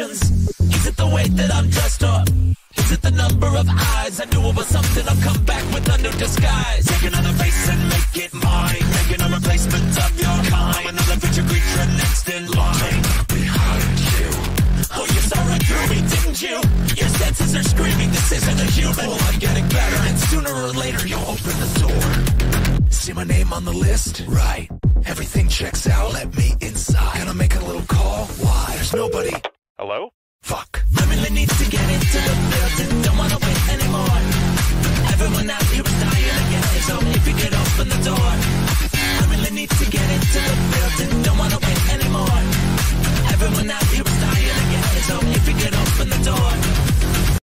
questions. Is it the way that I'm dressed up? Is it the number of eyes? I knew was something. I'll come back with a new disguise. Take another face and make it mine. Making a replacement of your kind. I'm another future creature next in line. Behind you. Oh, you saw right through me, didn't you? Your senses are screaming, this isn't a human. Oh, I'm getting better, and sooner or later you'll open the door. See my name on the list? Right. Everything checks out. Let me inside. Gonna make a little call. Why? There's nobody. Hello? Fuck.